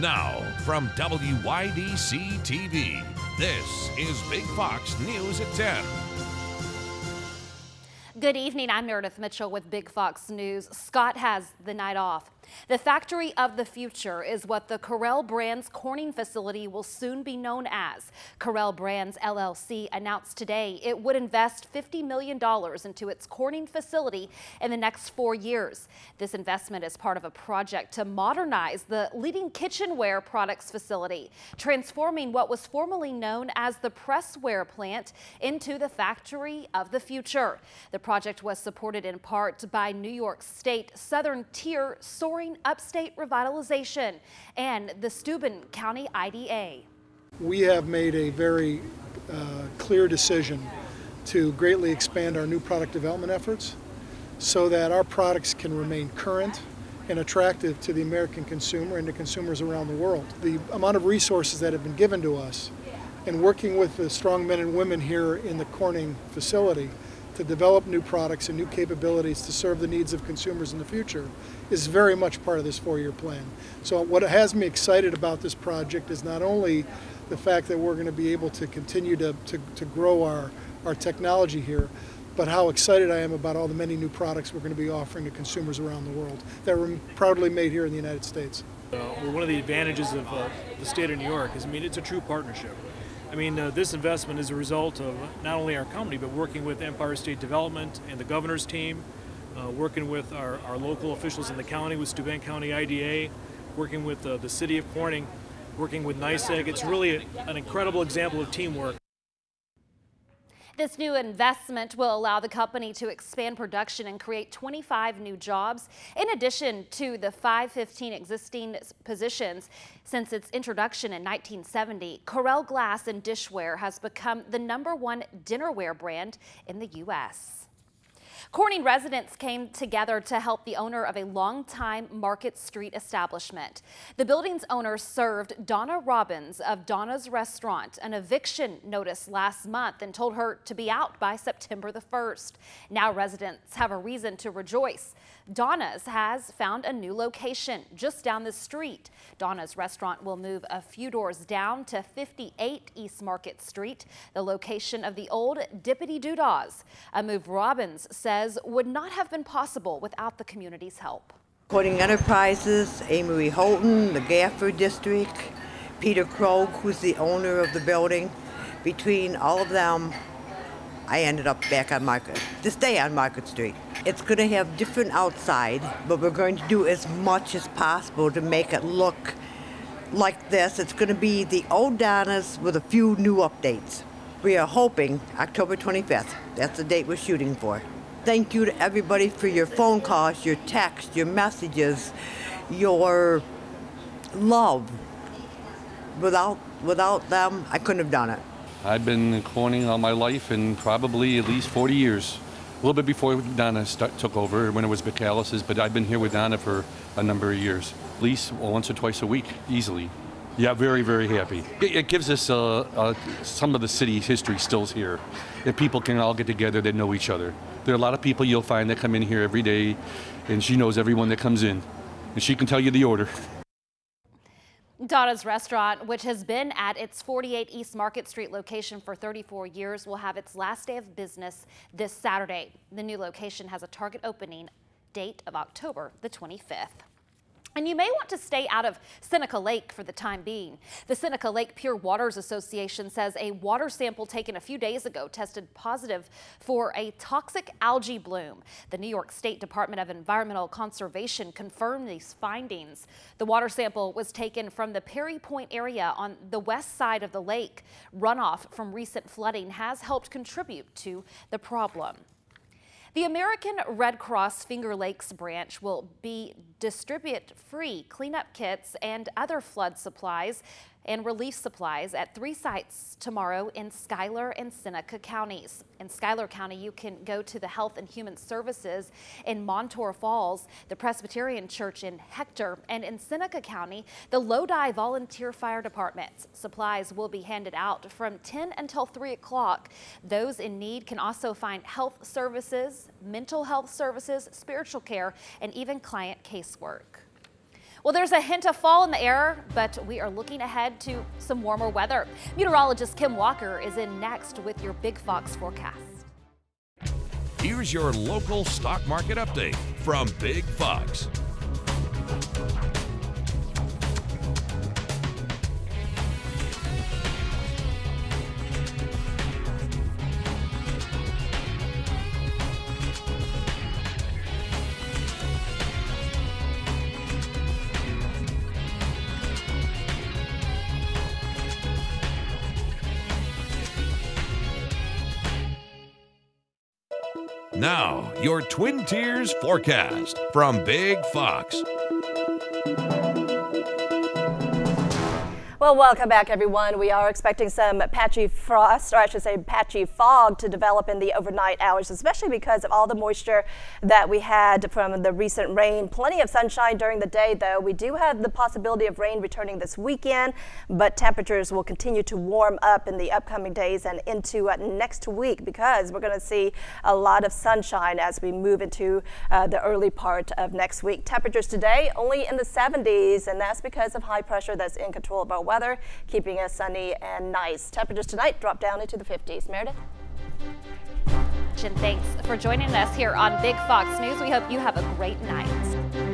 Now, from WYDC TV, this is Big Fox News at 10. Good evening. I'm Meredith Mitchell with Big Fox News. Scott has the night off. The factory of the future is what the Corelle Brands Corning facility will soon be known as. Corelle Brands LLC announced today it would invest $50 million into its Corning facility in the next four years. This investment is part of a project to modernize the leading kitchenware products facility, transforming what was formerly known as the pressware plant into the factory of the future. The project was supported in part by New York State Southern Tier Soaring Upstate Revitalization and the Steuben County IDA. We have made a very uh, clear decision to greatly expand our new product development efforts so that our products can remain current and attractive to the American consumer and to consumers around the world. The amount of resources that have been given to us and working with the strong men and women here in the Corning facility to develop new products and new capabilities to serve the needs of consumers in the future is very much part of this four-year plan. So what has me excited about this project is not only the fact that we're going to be able to continue to, to, to grow our, our technology here, but how excited I am about all the many new products we're going to be offering to consumers around the world that were proudly made here in the United States. Uh, well, one of the advantages of uh, the state of New York is, I mean, it's a true partnership. I mean, uh, this investment is a result of not only our company, but working with Empire State Development and the governor's team, uh, working with our, our, local officials in the county, with Steuben County IDA, working with uh, the city of Corning, working with NYSEG. It's really a, an incredible example of teamwork. This new investment will allow the company to expand production and create 25 new jobs, in addition to the 515 existing positions. Since its introduction in 1970, Corelle Glass and Dishware has become the number one dinnerware brand in the U.S. Corning residents came together to help the owner of a longtime Market Street establishment. The building's owner served Donna Robbins of Donna's Restaurant an eviction notice last month and told her to be out by September the 1st. Now residents have a reason to rejoice. Donna's has found a new location just down the street. Donna's restaurant will move a few doors down to 58 East Market Street, the location of the old Dippity Doodahs. A move Robbins says would not have been possible without the community's help. Corning Enterprises, Amory Houghton, the Gaffer District, Peter Krogh, who's the owner of the building. Between all of them, I ended up back on Market, to stay on Market Street. It's going to have different outside, but we're going to do as much as possible to make it look like this. It's going to be the old Donna's with a few new updates. We are hoping October 25th. That's the date we're shooting for. Thank you to everybody for your phone calls, your texts, your messages, your love. Without without them, I couldn't have done it. I've been Corning all my life and probably at least 40 years. A little bit before Donna start, took over when it was McAllis's, but I've been here with Donna for a number of years. At least once or twice a week, easily. Yeah, very, very happy. It, it gives us uh, uh, some of the city's history stills here. That people can all get together that know each other. There are a lot of people you'll find that come in here every day, and she knows everyone that comes in. And she can tell you the order. Donna's Restaurant, which has been at its 48 East Market Street location for 34 years, will have its last day of business this Saturday. The new location has a target opening date of October the 25th. And you may want to stay out of Seneca Lake for the time being. The Seneca Lake Pure Waters Association says a water sample taken a few days ago tested positive for a toxic algae bloom. The New York State Department of Environmental Conservation confirmed these findings. The water sample was taken from the Perry Point area on the west side of the lake. Runoff from recent flooding has helped contribute to the problem. The American Red Cross Finger Lakes branch will be distribute free cleanup kits and other flood supplies and relief supplies at three sites tomorrow in Schuyler and Seneca counties. In Schuyler County, you can go to the Health and Human Services in Montour Falls, the Presbyterian Church in Hector, and in Seneca County, the Lodi Volunteer Fire Department. Supplies will be handed out from 10 until 3 o'clock. Those in need can also find health services, mental health services, spiritual care, and even client casework. Well, there's a hint of fall in the air, but we are looking ahead to some warmer weather. Meteorologist Kim Walker is in next with your Big Fox forecast. Here's your local stock market update from Big Fox. Now, your Twin Tiers forecast from Big Fox. Well, welcome back, everyone. We are expecting some patchy frost, or I should say patchy fog, to develop in the overnight hours, especially because of all the moisture that we had from the recent rain. Plenty of sunshine during the day, though. We do have the possibility of rain returning this weekend, but temperatures will continue to warm up in the upcoming days and into uh, next week because we're going to see a lot of sunshine as we move into uh, the early part of next week. Temperatures today only in the 70s, and that's because of high pressure that's in control of our weather weather, keeping us sunny and nice. Temperatures tonight drop down into the 50s. Meredith? Jen, thanks for joining us here on Big Fox News. We hope you have a great night.